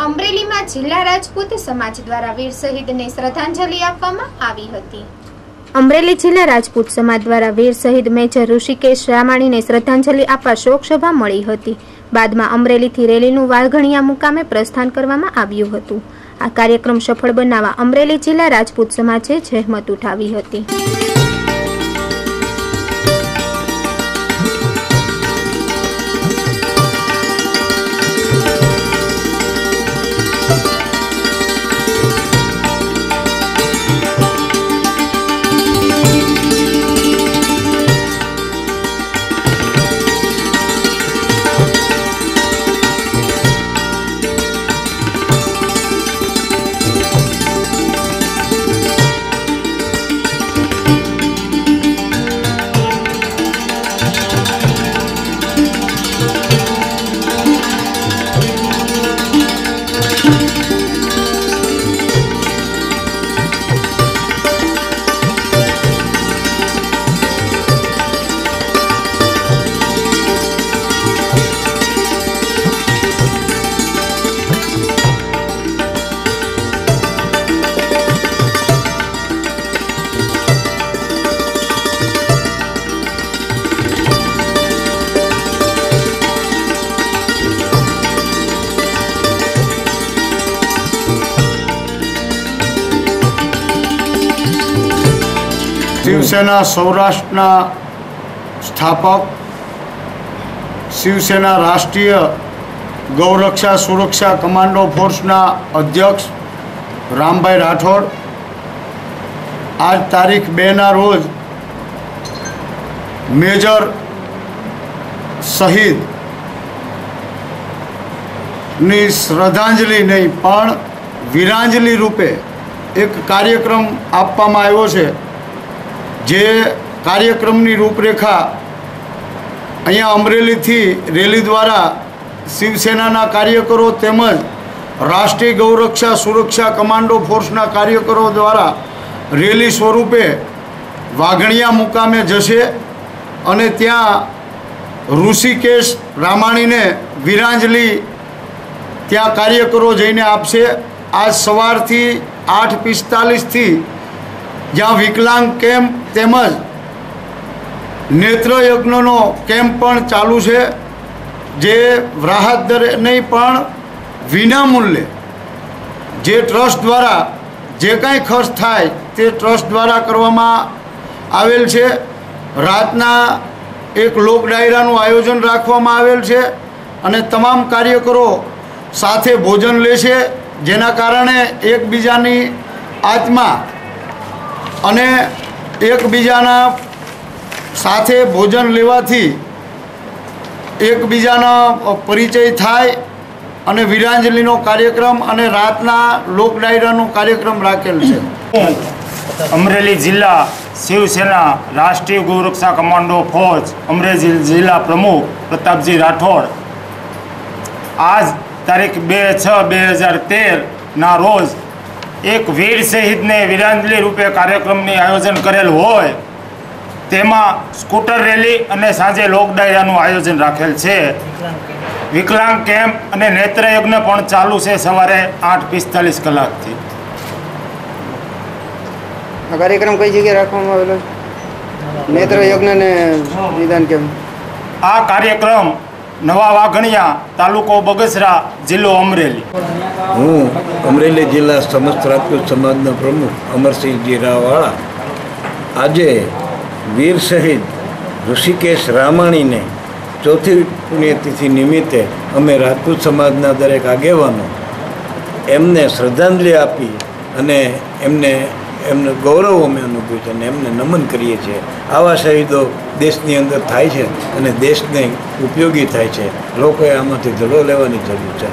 અમરેલીમાં જિલ્લા રાજપૂત સમાજ દ્વારા વીર શહીદને શ્રદ્ધાંજલિ આપવામાં આવી હતી. અમરેલી જિલ્લા રાજપૂત સમાજ દ્વારા વીર શહીદ મેજર ઋષિકેશ રામાણીને શ્રદ્ધાંજલિ આપવા શોકસભા મળી હતી. બાદમાં અમરેલીથી રેલીનું વાઘણિયા મુકામે પ્રસ્થાન કરવામાં આવ્યું હતું. આ કાર્યક્રમ સફળ બનાવવા અમરેલી જિલ્લા રાજપૂત સમાજે જહેમત ઉઠાવી હતી. શિવસેના સૌરાષ્ટ્રના સ્થાપક, શિવસેના રાષ્ટ્રીય ગૌરક્ષા સુરક્ષા કમાન્ડો ફોર્સના અધ્યક્ષ રામભાઈ રાઠોડ. આજ તારીખ બેના રોજ મેજર શહીદની શ્રદ્ધાંજલિ નહીં, પણ વીરાંજલિ રૂપે એક કાર્યક્રમ આપવામાં આવ્યો છે. જે કાર્યક્રમની રૂપરેખા અહીંયા અમરેલીથી રેલી દ્વારા શિવસેનાના કાર્યકરો તેમજ રાષ્ટ્રીય ગૌરક્ષા સુરક્ષા કમાન્ડો ફોર્સના કાર્યકરો દ્વારા રેલી સ્વરૂપે વાઘણિયા મુકામે જશે અને ત્યાં ઋષિકેશ રામાણીને વિરાંજલી ત્યાં કાર્યકરો જઈને આપશે. આજ સવારથી આઠ પિસ્તાલીસથી જ્યાં વિકલાંગ કેમ્પ તેમજ નેત્રયજ્ઞનો કેમ્પ પણ ચાલુ છે, જે રાહત દરે નહીં પણ વિનામૂલ્યે. જે ટ્રસ્ટ દ્વારા જે કાંઈ ખર્ચ થાય તે ટ્રસ્ટ દ્વારા કરવામાં આવેલ છે. રાતના એક લોક ડાયરાનું આયોજન રાખવામાં આવેલ છે અને તમામ કાર્યકરો સાથે ભોજન લેશે, જેના કારણે એકબીજાની આત્મા અને એકબીજાના સાથે ભોજન લેવાથી એકબીજાનો પરિચય થાય અને વિરાંજલીનો કાર્યક્રમ અને રાતના લોક ડાયરાનો કાર્યક્રમ રાખેલ છે. અમરેલી જિલ્લા શિવસેના રાષ્ટ્રીય ગૌરક્ષા કમાન્ડો ફોજ અમરેલી જિલ્લા પ્રમુખ પ્રતાપજી રાઠોડ. આજ તારીખ બે છ બે હજાર તેરના રોજ એક વીર શહીદને વીરાંજલિ રૂપે કાર્યક્રમની આયોજન કરેલ હોય તેમાં સ્કૂટર રેલી અને સાંજે લોકડાયરાનું આયોજન રાખેલ છે. વિકલાંગ કેમ્પ અને નેત્રયજ્ઞ પણ ચાલુ છે સવારે આઠ પિસ્તાલીસ કલાકથી. આ કાર્યક્રમ કઈ જગ્યાએ રાખવામાં આવેલો નેત્રયજ્ઞ નેત્ર યજ્ઞ ને નિદાન કેમ્પ આ કાર્યક્રમ નવા વાઘણિયા, તાલુકો બગસરા, જિલ્લો અમરેલી. હું અમરેલી જિલ્લા સમસ્ત રાજપૂત સમાજના પ્રમુખ અમરસિંહજી રાવવાળા આજે વીર શહીદ ઋષિકેશ રામાણીને ચોથી પુણ્યતિથિ નિમિત્તે અમે રાજપૂત સમાજના દરેક આગેવાનો એમને શ્રદ્ધાંજલિ આપી અને એમને એમને ગૌરવ અમે અનુભવ્યું છે અને એમને નમન કરીએ છીએ. આવા શહીદો દેશની અંદર થાય છે અને દેશને ઉપયોગી થાય છે. લોકોએ આમાંથી ધડો લેવાની જરૂર છે.